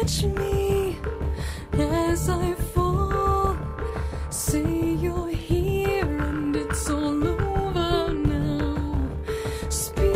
catch me as I fall. Say you're here and it's all over now. Speak